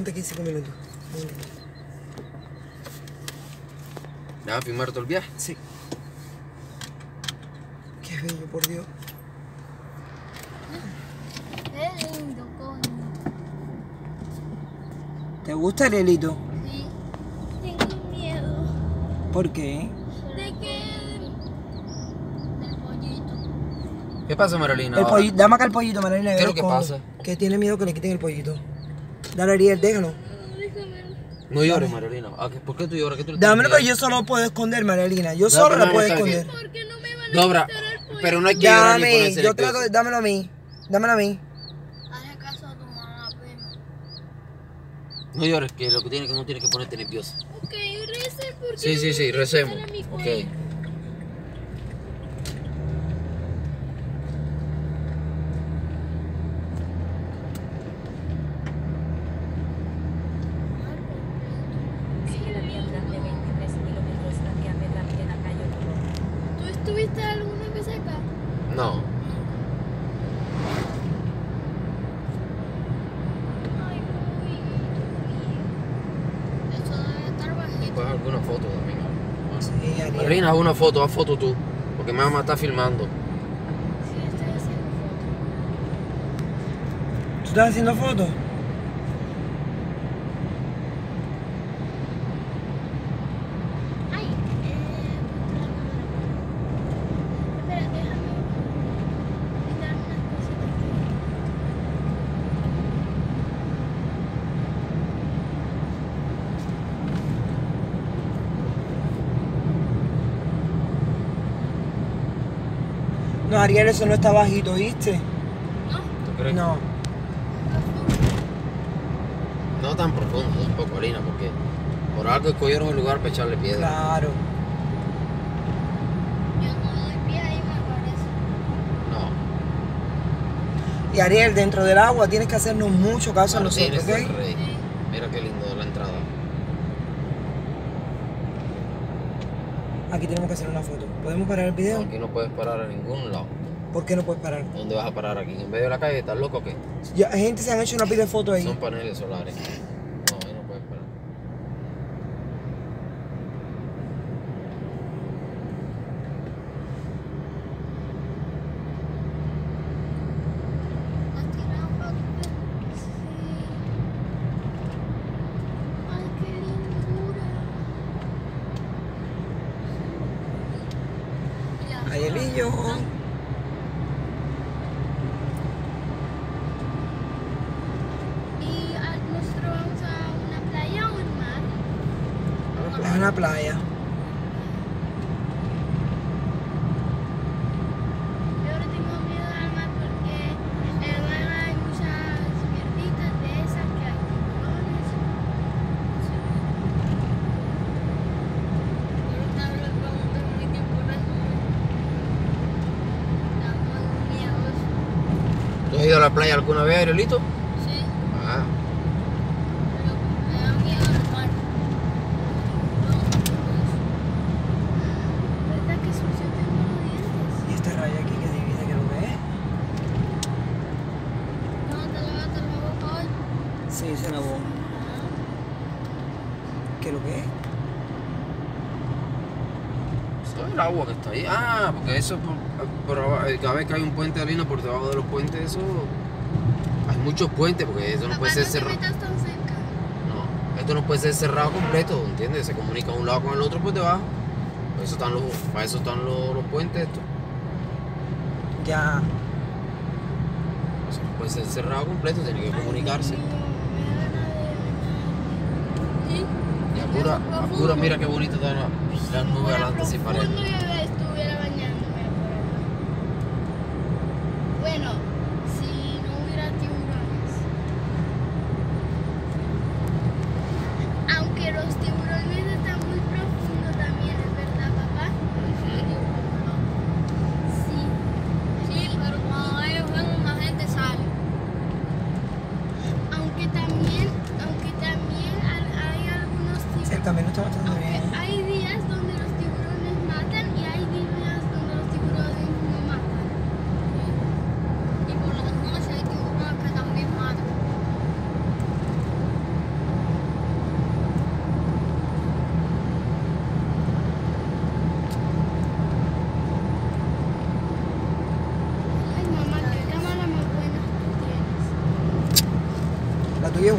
Aguanta aquí cinco minutos. Aguanta aquí. ¿Me vas a filmar todo el viaje? Sí. Qué bello, por Dios. Qué lindo, coño. ¿Te gusta el helito? Sí. Tengo miedo ¿Por qué? de que. del pollito. ¿Qué pasa, Marolina? El pollito, dame acá el pollito, Marilena. ¿Qué es lo que pasa? Que tiene miedo que le quiten el pollito. Dale, Ariel, déjalo. Déjame. No llores, Marolina. Ah, ¿qué- ¿Por qué tú lloras? ¿Qué tú Dámelo, pero yo solo puedo esconder, Marilena. Yo No, solo la no, puedo no, esconder. ¿Por qué no me van a miedo? Dobra, pero no hay que llorar ni ponerse yo trato nervioso. de, dámelo a mí. Dámelo a mí. Hazle caso a tu mamá, prima. No llores, que lo que tienes que no tienes que ponerte nerviosa. Ok, rece porque. Sí, no sí, sí, recemos. Ok. cuello. Sigue la vía durante 23 kilómetros hacia Medrano en la calle Toro. ¿Tú estuviste alguna vez acá? No. Ay, uy, uy. Eso debe estar bajito. Pues alguna foto también. Sí, Ariel. Marolina, haz una foto, haz foto tú. Porque mi mamá está filmando. Sí, estoy haciendo fotos. ¿Tú estás haciendo fotos? Ay, eh. Espera, déjame quitar unas cositas aquí. No, Ariel, eso no está bajito, ¿viste? ¿No? ¿Tú crees? No. No tan profundo tampoco, Marina, porque por algo escogieron el lugar para echarle piedra. Claro. Yo no doy pie ahí, me parece. No. Y Ariel, dentro del agua tienes que hacernos mucho caso a nosotros, ¿ok? Mira qué lindo la entrada. Aquí tenemos que hacer una foto. ¿Podemos parar el video? No, aquí no puedes parar a ningún lado. ¿Por qué no puedes parar? ¿Dónde vas a parar aquí? ¿En medio de la calle? ¿Estás loco o qué? Ya, gente se han hecho una pila de fotos ahí. Son paneles solares. No, ahí no puedes parar. ¿Has tirado fotos? Sí. Ay, qué lindura. Mira, Arielillo. ¿Y a nosotros vamos a una playa o un mar? Es una playa. Yo ahora tengo miedo al mar porque en el mar hay muchas mierditas de esas que hay tiburones. Ahorita hablo preguntas muy tiburones. Está muy miedoso. ¿Tú has ido a la playa alguna vez, Arielito? Sí, Ah, pero me da miedo el mar. ¿Verdad que sucio tengo los dientes? Y esta raya aquí que divide, que lo ves. No, te lavaste la boca hoy. Sí, se lavó. ¿Qué lo ves? El agua que está ahí. Ah, porque eso, por, por cada vez que hay un puente de harina por debajo de los puentes, eso. Hay muchos puentes, porque eso no puede ser cerrado. No, esto no puede ser cerrado completo, ¿entiendes? Se comunica un lado con el otro por debajo. Para eso están los, para eso están los, los puentes estos. Ya. Eso no puede ser cerrado completo, tiene que comunicarse. ¿Sí? Y apura, apura, mira qué bonito están las, las nubes adelante así Profundo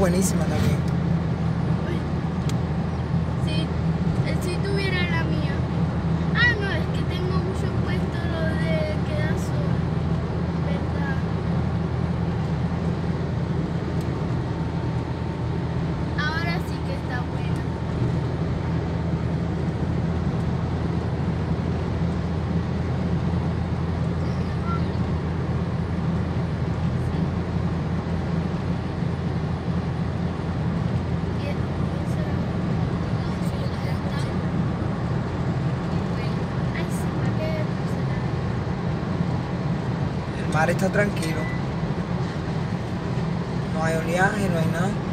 buenísimas. mar está tranquilo. No hay oleaje, no hay nada.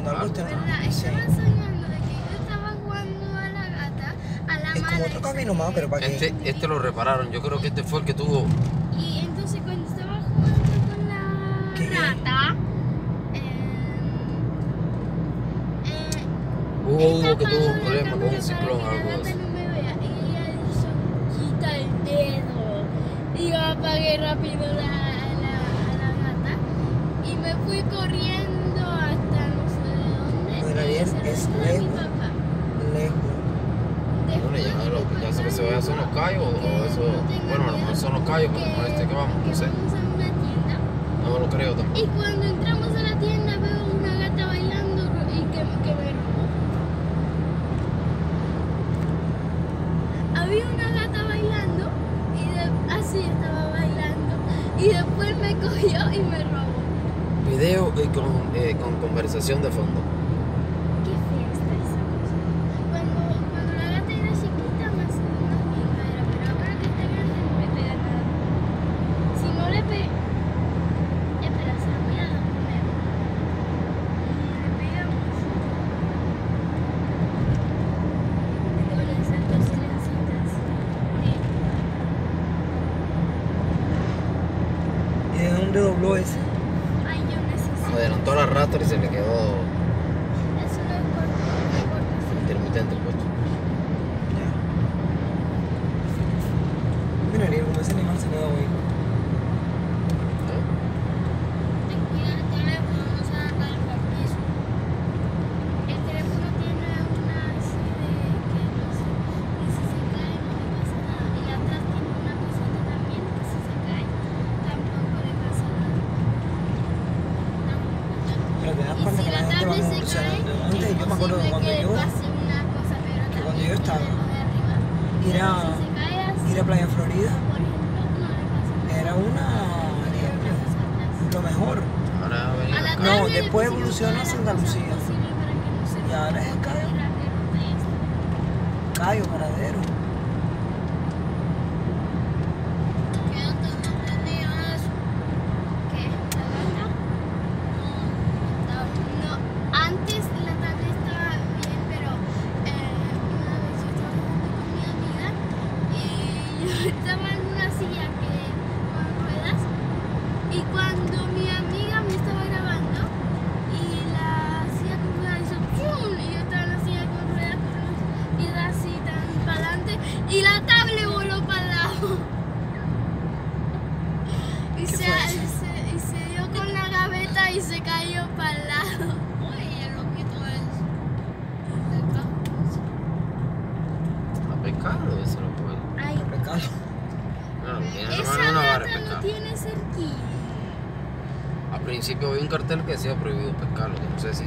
haciendo algo usted ¿Verdad? no. Sí. Estaba soñando de que yo estaba jugando a la gata, a la es. Como otro camino más, pero para este, qué. Este lo repararon, yo creo que este fue el que tuvo. Y entonces cuando estaba jugando con la ¿Qué? rata. Eh, hubo eh, eh, uno que tuvo un problema con un ciclón o algo así. Y ella hizo, quita el dedo. Y yo apagué rápido la, la, la gata. Y me fui corriendo es lejos. Lejos. Bueno, ya, se ve son los callos o eso. Bueno, a lo mejor son los callos, pero por este que vamos, no sé. No lo creo tampoco. Y cuando entramos a la tienda veo una gata bailando y que, me robó. Había una gata bailando y así estaba bailando. Y después me cogió y me robó. Video y con, eh, con conversación de fondo. dobló ese. Ay, yo necesito. Adelantó la rastra y se le quedó. Eso no es corto, no corto. Intermitente el puesto. evolucionó hacia Andalucía. Y ahora es el Cayo. Cayo, Paradero.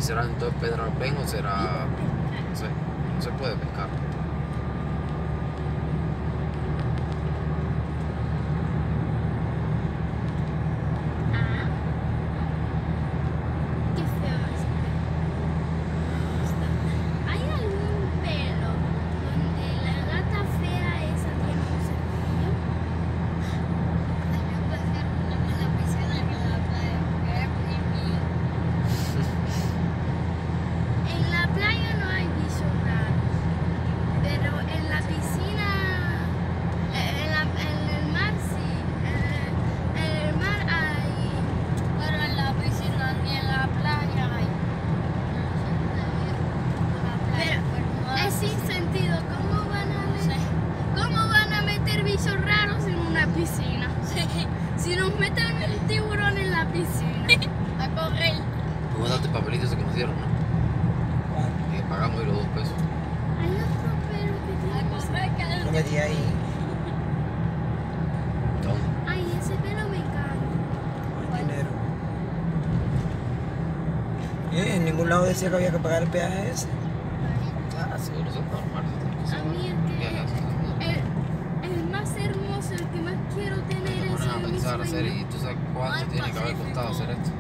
Será en todo Pedro Ben o será. No sé, no se puede pescar. Ah. Qué feo es. ¿Hay algún pelo donde la gata fea esa tiene un cepillo? También puede ser una mala piscina que la playa, porque es prohibido. En la playa no hay bichos raros, pero en la piscina, en, la- en el mar sí, en, en el mar hay, pero en la piscina ni en la playa hay. Pero es sin sentido, ¿cómo van a meter, cómo van a meter bichos raros en una piscina? Si nos meten un tiburón en la piscina, a correr. Tú mandaste el papelito ese que nos dieron, ¿no? Que pagamos ahí los dos pesos. Hay otro pelo que tiene. Lo metí ahí. ¿Dónde? Ay, ese pelo me encanta. Hay dinero. Eh, en ningún lado decía que había que pagar el peaje ese. Ah, seguro, eso es normal. A mí el ¿Qué que es el, el más hermoso, el que más quiero tener Te es el mi pensar hacer y tú sabes cuánto tiene que haber costado hacer esto.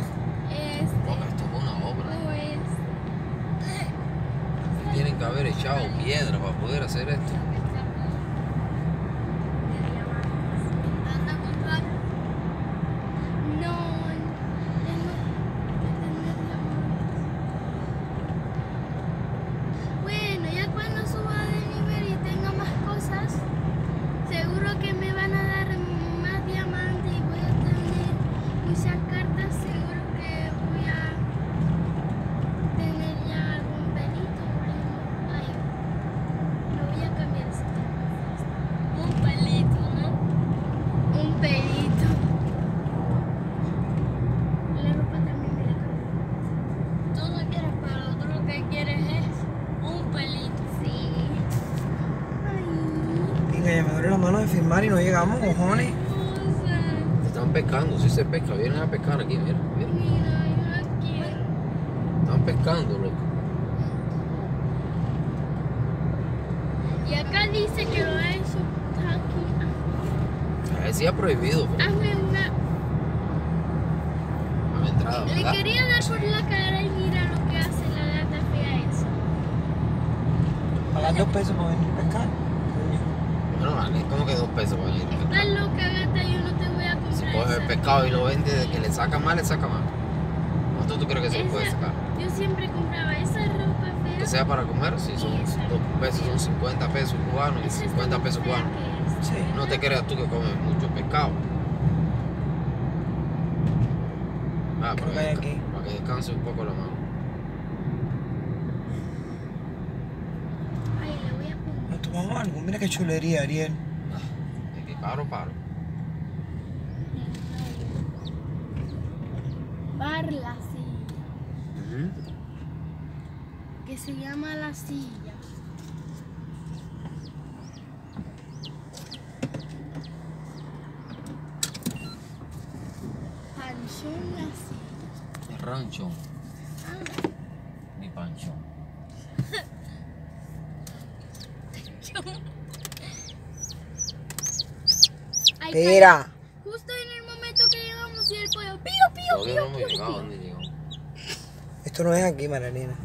Este, esto es una obra. pues, Tienen que haber echado piedra para poder hacer esto. no, tengo que tener diamantes. Bueno, ya cuando suba de nivel y tenga más cosas, seguro que me van a dar más diamantes y voy a tener muchas cartas. Seguro que voy a tener ya algún pelito. por ejemplo. Ay, lo voy a cambiar. ese tema. Un pelito, ¿no? Un pelito. La ropa también me la cambié. Tú no quieres pelo, tú lo que quieres es un pelito. Sí. Ay, Venga, ya me duele la mano de firmar y no llegamos, cojones. Están pescando, sí se pesca, vienen a pescar aquí, mira, mira. Mira, yo la quiero. Están pescando, loco. Y acá dice que lo ha hecho aquí. Decía prohibido, pero Hazme una. a la entrada, Le quería dar por la cara y mira lo que hace la gata fea esa. Pagar dos pesos para venir a. Bueno, vale, ¿cómo que dos pesos para venir a pescar? Estás loca, gata, yo no te voy a comprar. Si coge el pescado y lo vende, de que le saca mal, le saca mal. ¿Cuánto tú crees que se le puede sacar? Yo siempre compraba esa ropa fea. Que sea para comer, si son dos pesos, son 50 pesos cubanos y Esa está 50 más pesos cubanos. Sí. No te creas tú que comes mucho pescado. Ah, para que para que descanse un poco la mano. Ay, le voy a tomamos algo. Mira qué chulería, Ariel. De que paro, paro. Bar la silla. Que se llama la silla. Panchón la silla. El rancho, mi pancho. Ay, Espera. Justo en el momento que llegamos y el pollo pío, pío, pío, no hemos pío. Esto no es aquí, Marilena.